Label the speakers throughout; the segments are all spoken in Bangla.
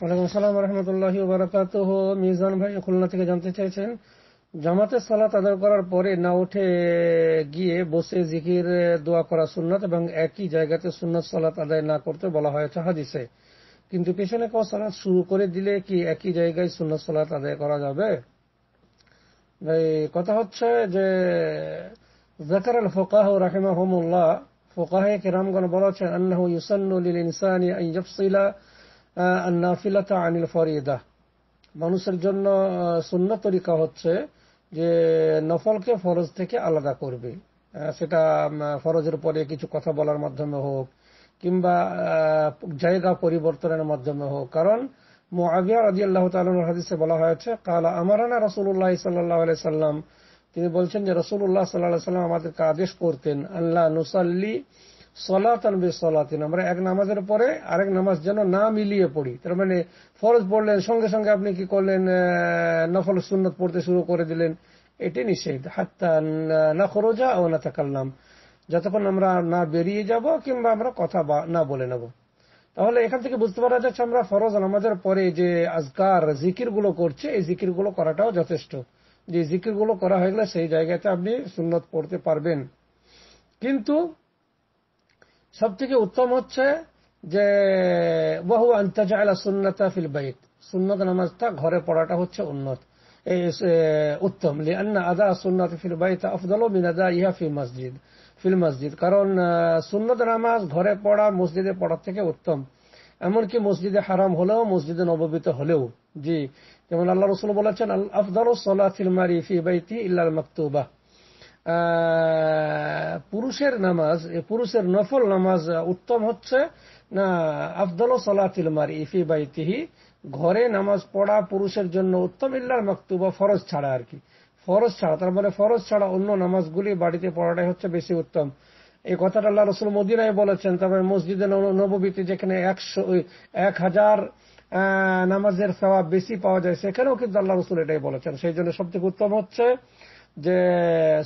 Speaker 1: ওয়ালাইকুম রহমতুল্লাহ মিজান ভাই খুলনা থেকে জানতে চাইছেন, জামাতের সালাত আদায় করার পরে না উঠে গিয়ে বসে জিকির, দোয়া করা সুন্নত এবং একই জায়গাতে সুন্নত সালাত আদায় না করতে বলা হয়েছে হাদিসে। কিন্তু পেছনে কেউ সালাত শুরু করে দিলে কি একই জায়গায় সুন্নত সালাত আদায় করা যাবে? ভাই, কথা হচ্ছে যে জাকার আল ফোকাহ রাহিমাহমুল্লাহ, ফোকাহে কেরামগণ বলেছেন, আন্নাহু ইউসান্নু লিল ইনসানি আন আন্নাফিলাতা আনিল ফরিদা। মানুষের জন্য শূন্য তরিকা হচ্ছে যে নফলকে ফরজ থেকে আলাদা করবে। সেটা ফরজের পরে কিছু কথা বলার মাধ্যমে হোক, কিংবা জায়গা পরিবর্তনের মাধ্যমে হোক। কারণ মোয়াবিয়া রাজি আল্লাহ তালুর হাদিসে বলা হয়েছে, কালা আমারানা রসুল্লাহ সাল্লাহ সাল্লাম। তিনি বলছেন যে রসুল্লাহ সাল্লাহ সাল্লাম আমাদেরকে আদেশ করতেন আল্লাহ নুসাল্লি সলাতান বে সলাতিন। আমরা এক নামাজের পরে আরেক নামাজ যেন না মিলিয়ে পড়ি। তার মানে ফরজ পড়লেন, সঙ্গে সঙ্গে আপনি কি করলেন নফল সুন্নত পড়তে শুরু করে দিলেন। এটি নিষেধ। হাত্তা না খরজা ও না তাকাল্লাম। যতক্ষণ আমরা না বেরিয়ে যাব কিংবা আমরা কথা না বলে নেব। তাহলে এখান থেকে বুঝতে পারা যাচ্ছে আমরা ফরজ নামাজের পরে যে আজকার জিকিরগুলো করছে, এই জিকিরগুলো করাটাও যথেষ্ট। যে জিকিরগুলো করা হয়ে গেলে সেই জায়গাতে আপনি সুন্নত পড়তে পারবেন। কিন্তু সব থেকে উত্তম হচ্ছে যে বহু আন্তাজা সুন্নতা ফিল বাইত। সুন্নত নামাজটা ঘরে পড়াটা হচ্ছে উন্নত। উত্তম। লিআন্না আদা সুন্নত ফিল বাইত আফদল মিন আদা ইহা ফি মসজিদ, ফিল মসজিদ। কারণ সুন্নত নামাজ ঘরে পড়া মসজিদে পড়ার থেকে উত্তম। এমনকি মসজিদে হারাম হলেও মসজিদে নববিত হলেও। জি, যেমন আল্লাহ রসুল বলেছেন আফদল সলাথিল মারি ফি বাইতি ইল্লাল মাকতুবা। পুরুষের নামাজ পুরুষের নফল নামাজ উত্তম হচ্ছে, না, আফদল সলাতিল মারি ইফি বাইতিহি। ঘরে নামাজ পড়া পুরুষের জন্য উত্তম ইল্লার মাকতুবা, ফরজ ছাড়া আর কি। ফরজ ছাড়া, তার মানে ফরজ ছাড়া অন্য নামাজগুলি বাড়িতে পড়াটাই হচ্ছে বেশি উত্তম। এই কথাটা আল্লাহ রসুল মদিনায় বলেছেন তারপরে মসজিদে নববীতে যেখানে একশো এক হাজার নামাজের সবাব বেশি পাওয়া যায়, সেখানেও কিন্তু আল্লাহ রসুল এটাই বলেছেন। সেই জন্য সব থেকে উত্তম হচ্ছে যে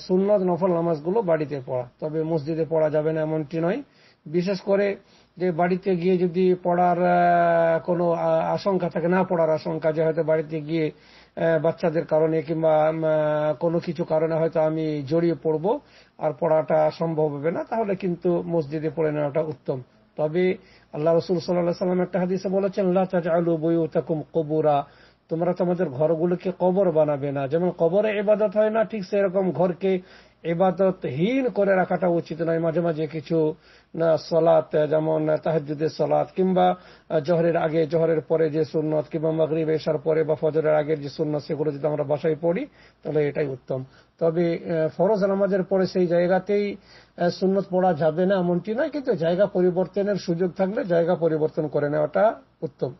Speaker 1: সুন্নত নফল নামাজগুলো বাড়িতে পড়া। তবে মসজিদে পড়া যাবে না এমনটি নয়। বিশেষ করে যে বাড়িতে গিয়ে যদি পড়ার কোনো আশঙ্কা থাকে, না পড়ার আশঙ্কা যে হয়তো বাড়িতে গিয়ে বাচ্চাদের কারণে কিংবা কোনো কিছু কারণে হয়তো আমি জড়িয়ে পড়ব আর পড়াটা সম্ভব হবে না, তাহলে কিন্তু মসজিদে পড়ে নেওয়াটা উত্তম। তবে আল্লাহ রসুল সাল্লাহ সাল্লাম একটা হাদিসে বলেছেন আলু বই তাকুম কবুরা। তোমরা তোমাদের ঘরগুলোকে কবর বানাবে না। যেমন কবরে এবাদত হয় না, ঠিক সেরকম ঘরকে এবাদতহীন করে রাখাটা উচিত নয়। মাঝে মাঝে কিছু সলাত যেমন তাহাজুদের সলাৎ, কিংবা জহরের আগে, জহরের পরে যে সুন্নত, কিংবা মগরিব এসার পরে বা ফজরের আগের যে সুন্নত, সেগুলো যদি আমরা বাসায় পড়ি, তাহলে এটাই উত্তম। তবে ফরজ নামাজের পরে সেই জায়গাতেই সুন্নত পড়া যাবে না এমনটি নয়, কিন্তু জায়গা পরিবর্তনের সুযোগ থাকলে জায়গা পরিবর্তন করে নেওয়াটা উত্তম।